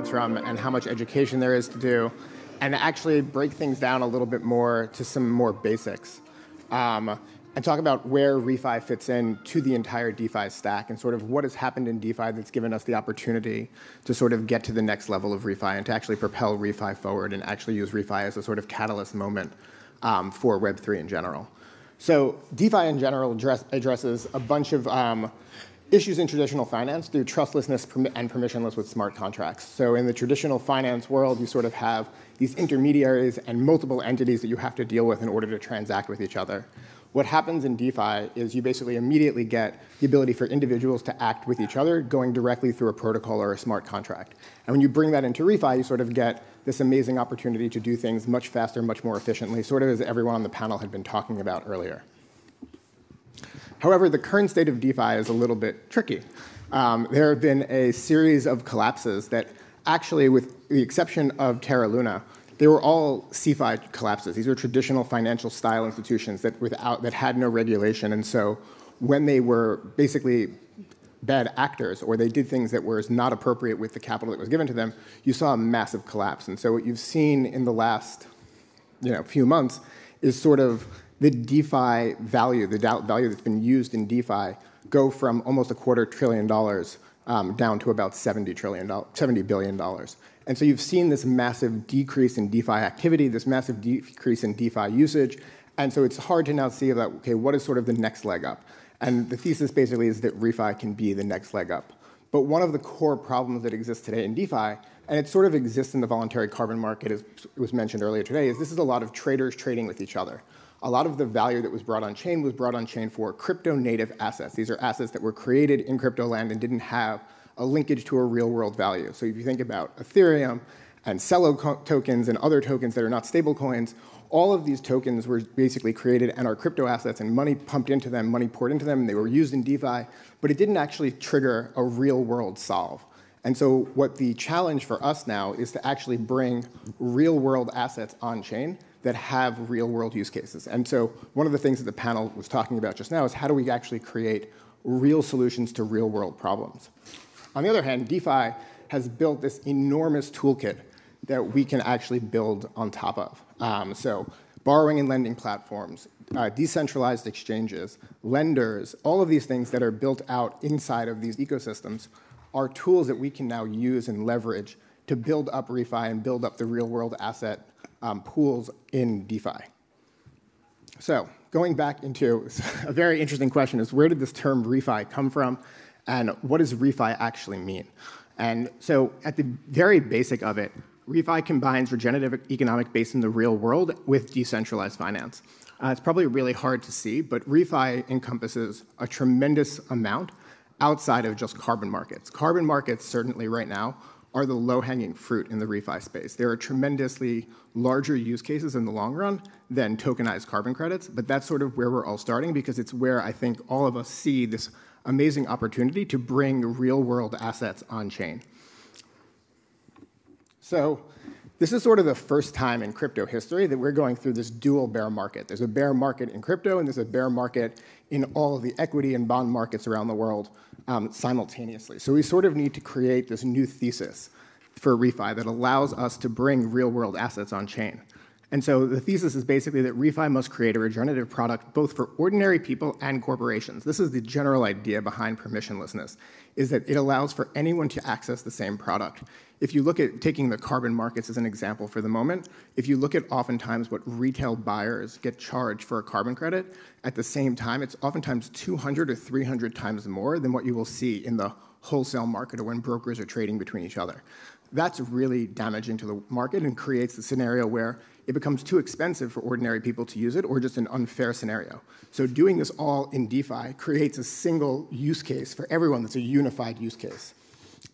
comes from and how much education there is to do, and actually break things down a little bit more to some more basics. Um, and talk about where refi fits in to the entire DeFi stack and sort of what has happened in DeFi that's given us the opportunity to sort of get to the next level of refi and to actually propel refi forward and actually use refi as a sort of catalyst moment um, for Web3 in general. So DeFi in general address, addresses a bunch of um, issues in traditional finance through trustlessness and permissionless with smart contracts. So in the traditional finance world, you sort of have these intermediaries and multiple entities that you have to deal with in order to transact with each other. What happens in DeFi is you basically immediately get the ability for individuals to act with each other going directly through a protocol or a smart contract. And when you bring that into refi, you sort of get this amazing opportunity to do things much faster, much more efficiently, sort of as everyone on the panel had been talking about earlier. However, the current state of DeFi is a little bit tricky. Um, there have been a series of collapses that actually, with the exception of Terra Luna, they were all CeFi collapses. These were traditional financial style institutions that, without, that had no regulation. And so when they were basically bad actors or they did things that were not appropriate with the capital that was given to them, you saw a massive collapse. And so what you've seen in the last you know, few months is sort of the DeFi value, the value that's been used in DeFi, go from almost a quarter trillion dollars um, down to about 70 trillion, $70 billion. And so you've seen this massive decrease in DeFi activity, this massive decrease in DeFi usage. And so it's hard to now see that, okay, what is sort of the next leg up? And the thesis basically is that refi can be the next leg up. But one of the core problems that exists today in DeFi, and it sort of exists in the voluntary carbon market, as was mentioned earlier today, is this is a lot of traders trading with each other. A lot of the value that was brought on chain was brought on chain for crypto native assets. These are assets that were created in crypto land and didn't have a linkage to a real world value. So if you think about Ethereum and Celo tokens and other tokens that are not stable coins, all of these tokens were basically created and are crypto assets and money pumped into them, money poured into them, and they were used in DeFi, but it didn't actually trigger a real world solve. And so what the challenge for us now is to actually bring real world assets on chain that have real world use cases. And so one of the things that the panel was talking about just now is how do we actually create real solutions to real world problems? On the other hand, DeFi has built this enormous toolkit that we can actually build on top of. Um, so borrowing and lending platforms, uh, decentralized exchanges, lenders, all of these things that are built out inside of these ecosystems are tools that we can now use and leverage to build up refi and build up the real world asset um, pools in DeFi. So going back into a very interesting question is where did this term refi come from? and what does refi actually mean? And so, at the very basic of it, refi combines regenerative economic based in the real world with decentralized finance. Uh, it's probably really hard to see, but refi encompasses a tremendous amount outside of just carbon markets. Carbon markets, certainly right now, are the low hanging fruit in the refi space. There are tremendously larger use cases in the long run than tokenized carbon credits, but that's sort of where we're all starting because it's where I think all of us see this amazing opportunity to bring real world assets on chain. So, this is sort of the first time in crypto history that we're going through this dual bear market. There's a bear market in crypto, and there's a bear market in all of the equity and bond markets around the world um, simultaneously. So, we sort of need to create this new thesis for refi that allows us to bring real world assets on chain. And so the thesis is basically that refi must create a regenerative product both for ordinary people and corporations. This is the general idea behind permissionlessness, is that it allows for anyone to access the same product. If you look at taking the carbon markets as an example for the moment, if you look at oftentimes what retail buyers get charged for a carbon credit, at the same time, it's oftentimes 200 or 300 times more than what you will see in the wholesale market or when brokers are trading between each other. That's really damaging to the market and creates the scenario where it becomes too expensive for ordinary people to use it or just an unfair scenario. So doing this all in DeFi creates a single use case for everyone that's a unified use case.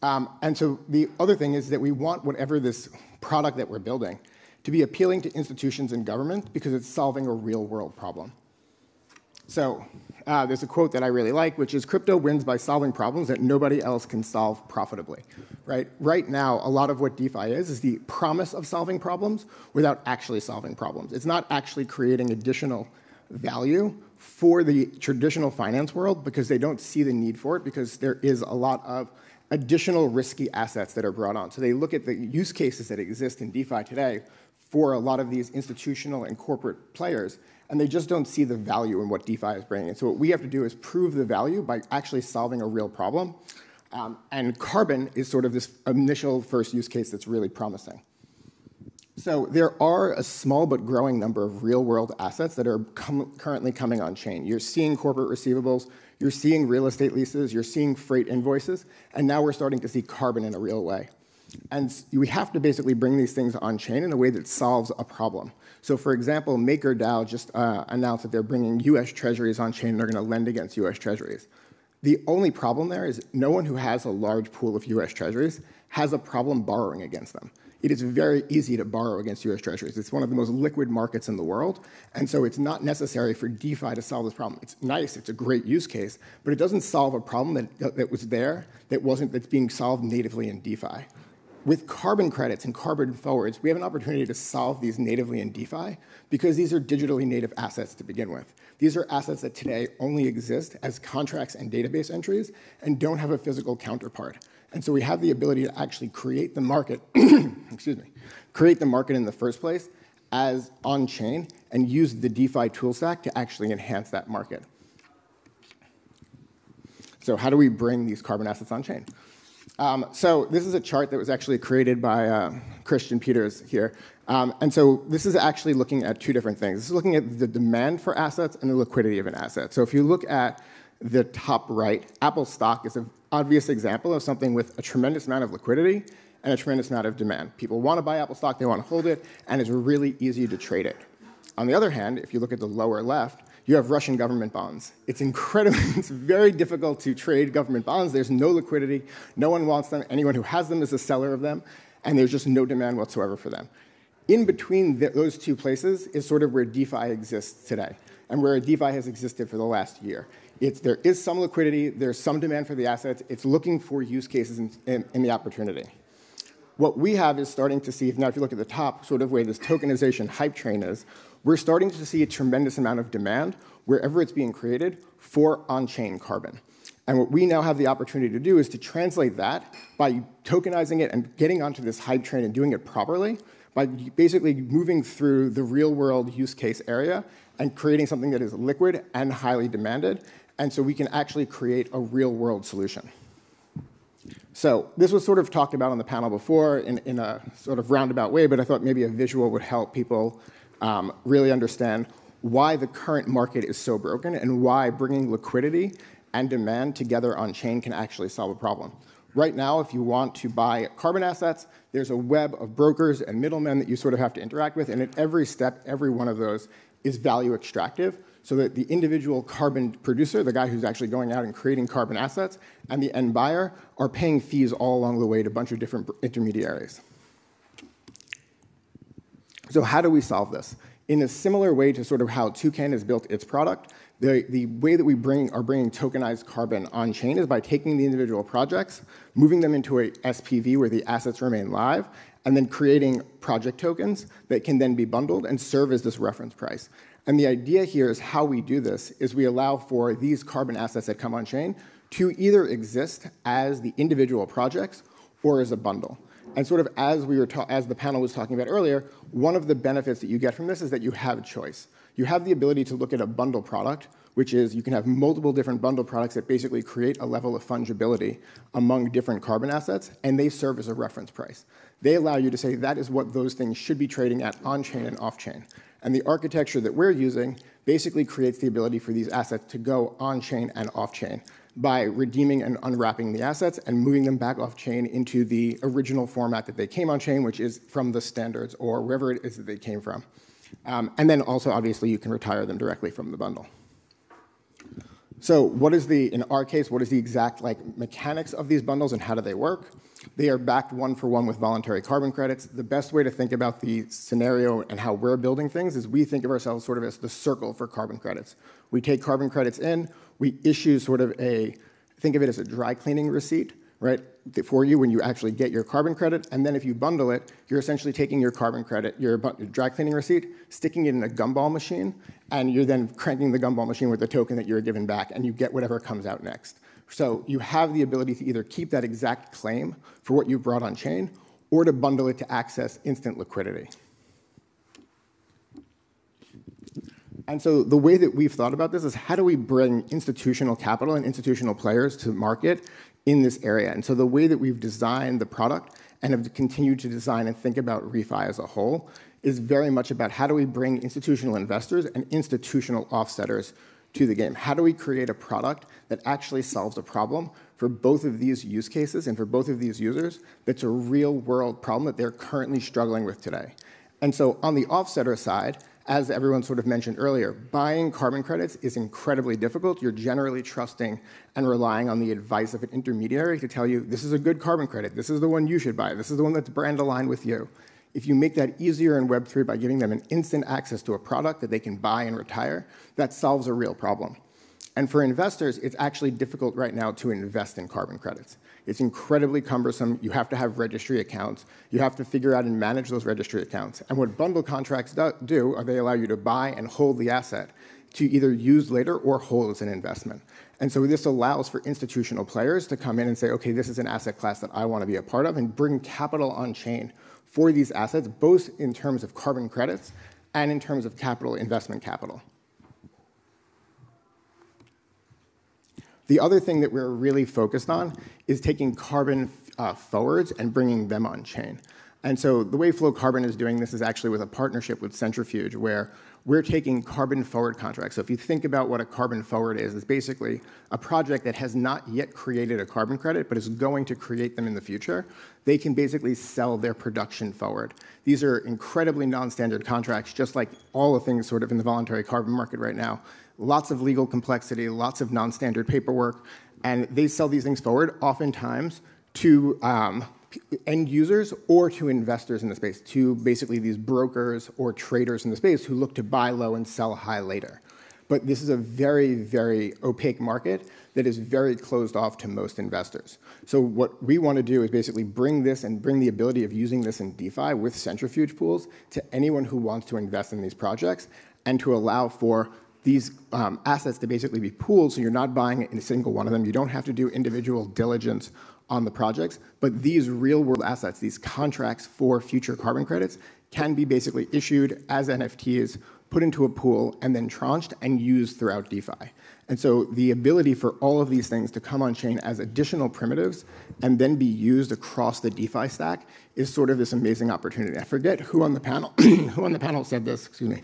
Um, and so the other thing is that we want whatever this product that we're building to be appealing to institutions and government because it's solving a real world problem. So uh, there's a quote that I really like, which is crypto wins by solving problems that nobody else can solve profitably. Right? Right now, a lot of what DeFi is is the promise of solving problems without actually solving problems. It's not actually creating additional value for the traditional finance world because they don't see the need for it because there is a lot of additional risky assets that are brought on. So they look at the use cases that exist in DeFi today for a lot of these institutional and corporate players, and they just don't see the value in what DeFi is bringing. So what we have to do is prove the value by actually solving a real problem. Um, and carbon is sort of this initial first use case that's really promising. So there are a small but growing number of real-world assets that are com currently coming on chain. You're seeing corporate receivables, you're seeing real estate leases, you're seeing freight invoices, and now we're starting to see carbon in a real way. And we have to basically bring these things on chain in a way that solves a problem. So, for example, MakerDAO just uh, announced that they're bringing US treasuries on chain and they're going to lend against US treasuries. The only problem there is no one who has a large pool of US treasuries has a problem borrowing against them it is very easy to borrow against US Treasuries. It's one of the most liquid markets in the world, and so it's not necessary for DeFi to solve this problem. It's nice, it's a great use case, but it doesn't solve a problem that, that was there that wasn't that's being solved natively in DeFi. With carbon credits and carbon forwards, we have an opportunity to solve these natively in DeFi because these are digitally native assets to begin with. These are assets that today only exist as contracts and database entries and don't have a physical counterpart. And so we have the ability to actually create the market, excuse me, create the market in the first place as on chain and use the DeFi tool stack to actually enhance that market. So how do we bring these carbon assets on chain? Um, so this is a chart that was actually created by uh, Christian Peters here. Um, and so this is actually looking at two different things. This is looking at the demand for assets and the liquidity of an asset. So if you look at the top right, Apple stock is an obvious example of something with a tremendous amount of liquidity and a tremendous amount of demand. People want to buy Apple stock, they want to hold it, and it's really easy to trade it. On the other hand, if you look at the lower left, you have Russian government bonds. It's incredibly, it's very difficult to trade government bonds. There's no liquidity. No one wants them. Anyone who has them is a seller of them, and there's just no demand whatsoever for them. In between those two places is sort of where DeFi exists today, and where DeFi has existed for the last year. It's, there is some liquidity, there's some demand for the assets. It's looking for use cases in the opportunity. What we have is starting to see, if now if you look at the top, sort of where this tokenization hype train is, we're starting to see a tremendous amount of demand wherever it's being created for on-chain carbon. And what we now have the opportunity to do is to translate that by tokenizing it and getting onto this hype train and doing it properly by basically moving through the real world use case area and creating something that is liquid and highly demanded and so we can actually create a real world solution. So this was sort of talked about on the panel before in, in a sort of roundabout way, but I thought maybe a visual would help people um, really understand why the current market is so broken and why bringing liquidity and demand together on chain can actually solve a problem. Right now, if you want to buy carbon assets, there's a web of brokers and middlemen that you sort of have to interact with, and at every step, every one of those is value extractive so that the individual carbon producer, the guy who's actually going out and creating carbon assets, and the end buyer are paying fees all along the way to a bunch of different intermediaries. So how do we solve this? In a similar way to sort of how Toucan has built its product, the, the way that we bring, are bringing tokenized carbon on chain is by taking the individual projects, moving them into a SPV where the assets remain live, and then creating project tokens that can then be bundled and serve as this reference price. And the idea here is how we do this is we allow for these carbon assets that come on chain to either exist as the individual projects or as a bundle. And sort of as we were as the panel was talking about earlier, one of the benefits that you get from this is that you have a choice. You have the ability to look at a bundle product, which is you can have multiple different bundle products that basically create a level of fungibility among different carbon assets, and they serve as a reference price. They allow you to say that is what those things should be trading at on chain and off chain. And the architecture that we're using basically creates the ability for these assets to go on chain and off chain by redeeming and unwrapping the assets and moving them back off chain into the original format that they came on chain, which is from the standards or wherever it is that they came from. Um, and then also, obviously, you can retire them directly from the bundle. So what is the, in our case, what is the exact like mechanics of these bundles and how do they work? They are backed one for one with voluntary carbon credits. The best way to think about the scenario and how we're building things is we think of ourselves sort of as the circle for carbon credits. We take carbon credits in, we issue sort of a, think of it as a dry cleaning receipt right, for you when you actually get your carbon credit. And then if you bundle it, you're essentially taking your carbon credit, your dry cleaning receipt, sticking it in a gumball machine, and you're then cranking the gumball machine with the token that you're given back, and you get whatever comes out next. So you have the ability to either keep that exact claim for what you brought on chain or to bundle it to access instant liquidity. And so the way that we've thought about this is how do we bring institutional capital and institutional players to market in this area? And so the way that we've designed the product and have continued to design and think about refi as a whole is very much about how do we bring institutional investors and institutional offsetters to the game? How do we create a product that actually solves a problem for both of these use cases and for both of these users that's a real world problem that they're currently struggling with today? And so on the offsetter side, as everyone sort of mentioned earlier, buying carbon credits is incredibly difficult. You're generally trusting and relying on the advice of an intermediary to tell you, this is a good carbon credit, this is the one you should buy, this is the one that's brand aligned with you. If you make that easier in Web3 by giving them an instant access to a product that they can buy and retire, that solves a real problem. And for investors, it's actually difficult right now to invest in carbon credits. It's incredibly cumbersome. You have to have registry accounts. You have to figure out and manage those registry accounts. And what bundle contracts do are they allow you to buy and hold the asset to either use later or hold as an investment. And so this allows for institutional players to come in and say, okay, this is an asset class that I want to be a part of and bring capital on chain for these assets, both in terms of carbon credits and in terms of capital investment capital. The other thing that we're really focused on is taking carbon uh, forwards and bringing them on chain. And so the way Flowcarbon is doing this is actually with a partnership with Centrifuge, where we're taking carbon forward contracts. So if you think about what a carbon forward is, it's basically a project that has not yet created a carbon credit, but is going to create them in the future. They can basically sell their production forward. These are incredibly non-standard contracts, just like all the things sort of in the voluntary carbon market right now lots of legal complexity, lots of non-standard paperwork, and they sell these things forward oftentimes to um, end users or to investors in the space, to basically these brokers or traders in the space who look to buy low and sell high later. But this is a very, very opaque market that is very closed off to most investors. So what we want to do is basically bring this and bring the ability of using this in DeFi with centrifuge pools to anyone who wants to invest in these projects and to allow for these um, assets to basically be pooled, so you're not buying in a single one of them. You don't have to do individual diligence on the projects, but these real-world assets, these contracts for future carbon credits, can be basically issued as NFTs, put into a pool, and then tranched and used throughout DeFi. And so the ability for all of these things to come on chain as additional primitives and then be used across the DeFi stack is sort of this amazing opportunity. I forget who on the panel who on the panel said this, excuse me.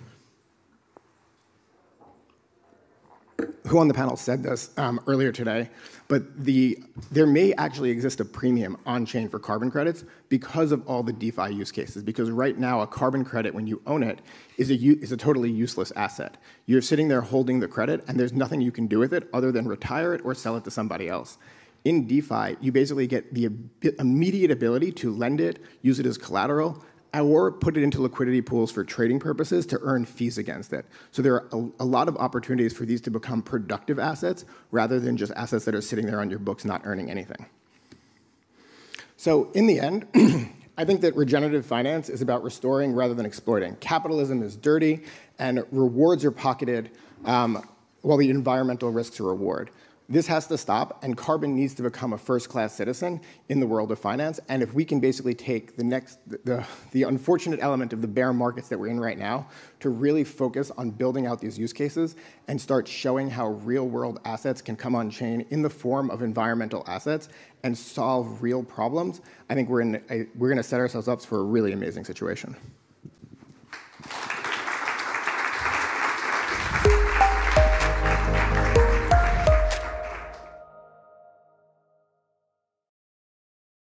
Who on the panel said this um, earlier today, but the, there may actually exist a premium on chain for carbon credits because of all the DeFi use cases. Because right now, a carbon credit, when you own it, is a, is a totally useless asset. You're sitting there holding the credit, and there's nothing you can do with it other than retire it or sell it to somebody else. In DeFi, you basically get the immediate ability to lend it, use it as collateral, or put it into liquidity pools for trading purposes to earn fees against it. So there are a, a, lot of opportunities for these to become productive assets rather than just assets that are sitting there on your books not earning anything. So in the end, I think that regenerative finance is about restoring rather than exploiting. Capitalism is dirty and rewards are pocketed um, while the environmental risks are reward. This has to stop, and carbon needs to become a first-class citizen in the world of finance. And if we can basically take the next, the, the unfortunate element of the bear markets that we're in right now to really focus on building out these use cases and start showing how real-world assets can come on chain in the form of environmental assets and solve real problems, I think we're in a, we're going to set ourselves up for a really amazing situation.